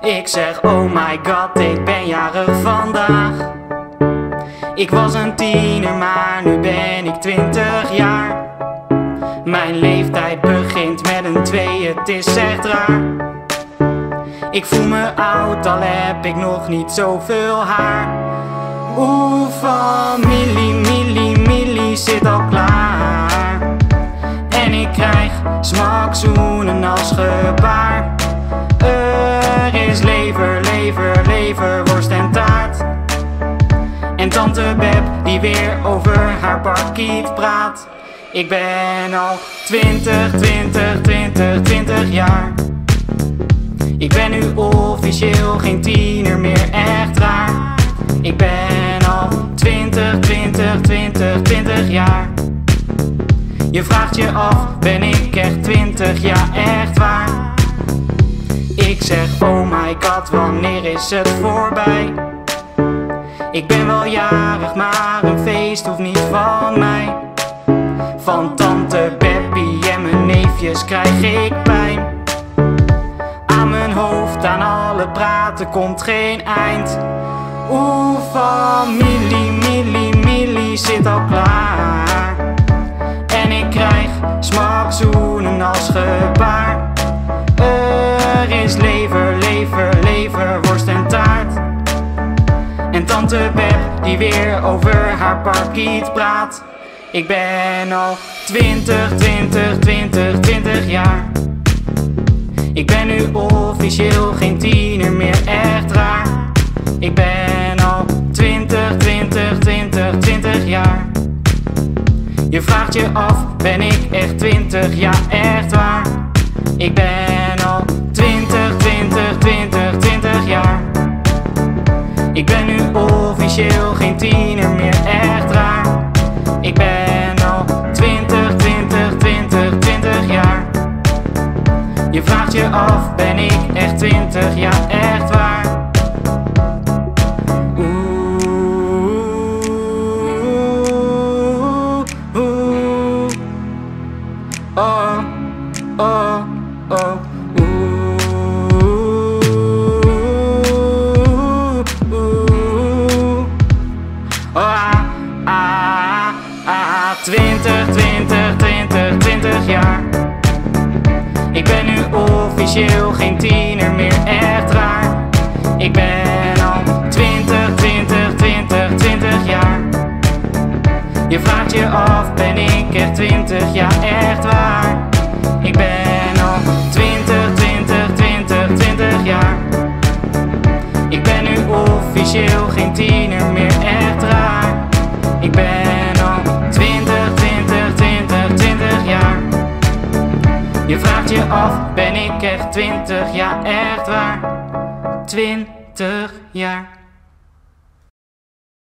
Ik zeg oh my god, ik ben jarig vandaag. Ik was een tiener, maar nu ben ik twintig jaar. Mijn leeftijd begint met een twee, het is echt raar. Ik voel me oud, al heb ik nog niet zoveel haar. Oeh, familie, milli, milli zit al klaar is lever, lever, lever, worst en taart En tante Beb die weer over haar parkiet praat Ik ben al 20, 20, 20, 20 jaar ik ben nu officieel geen tiener meer, echt raar. Ik ben al 20, 20, 20, 20 jaar. Je vraagt je af, ben ik echt 20? Ja, echt waar. Ik zeg, oh my god, wanneer is het voorbij? Ik ben wel jarig, maar een feest hoeft niet van mij. Van tante Beppie en mijn neefjes krijg ik pijn aan alle praten komt geen eind. Oeh, familie, milli, milli zit al klaar. Is lever, lever, lever, worst en taart. En tante Beb die weer over haar parkiet praat. Ik ben al 20, 20, 20, 20 jaar. Ik ben nu officieel geen tiener meer, echt raar. Ik ben al 20, 20, 20, 20 jaar. Je vraagt je af, ben ik echt 20? Ja, echt waar. Ik ben officieel geen tiener meer, echt raar. Ik ben al 20, 20, 20, 20 jaar. Je vraagt je af, ben ik echt 20? Ja, echt waar. 20, 20, 20, 20 jaar. Ik ben nu officieel geen tiener meer, echt raar. Ik ben al 20, 20, 20, 20 jaar. Je vraagt je af, ben ik echt 20? Ja, echt waar. Ik ben al 20, 20, 20, 20 jaar. Ik ben nu officieel geen tiener af, ben ik echt 20? Ja, echt waar. 20 jaar.